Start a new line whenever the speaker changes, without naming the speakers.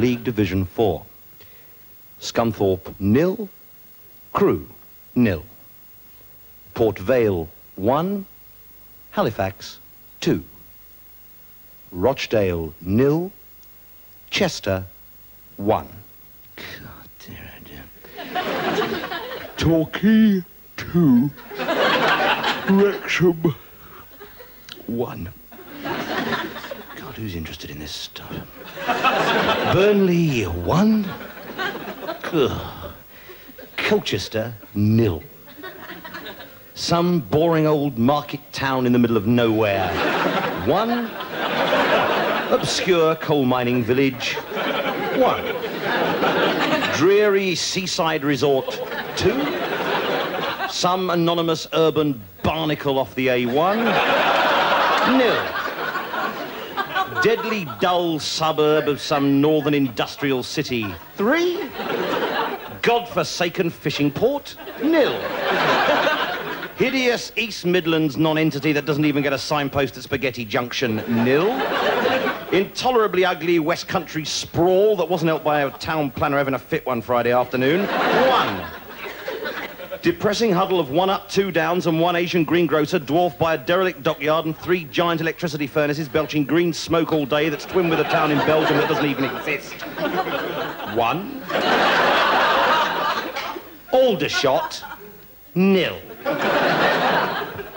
League Division 4. Scunthorpe, nil. Crewe, nil. Port Vale, 1. Halifax, 2. Rochdale, nil. Chester, 1.
God dear, Torquay, two. Wrexham, one. God, who's interested in this stuff?
Burnley, 1. Colchester, nil. Some boring old market town in the middle of nowhere. One. Obscure coal mining village. One. Dreary seaside resort. Two. Some anonymous urban barnacle off the A1. Nil. Deadly dull suburb of some northern industrial city. Three. God-forsaken fishing port. Nil. Hideous East Midlands non-entity that doesn't even get a signpost at Spaghetti Junction. Nil. Intolerably ugly West Country sprawl that wasn't helped by a town planner having a fit one Friday afternoon. One. Depressing huddle of one up, two downs, and one Asian greengrocer dwarfed by a derelict dockyard and three giant electricity furnaces belching green smoke all day that's twin with a town in Belgium that doesn't even exist. One. Aldershot, nil.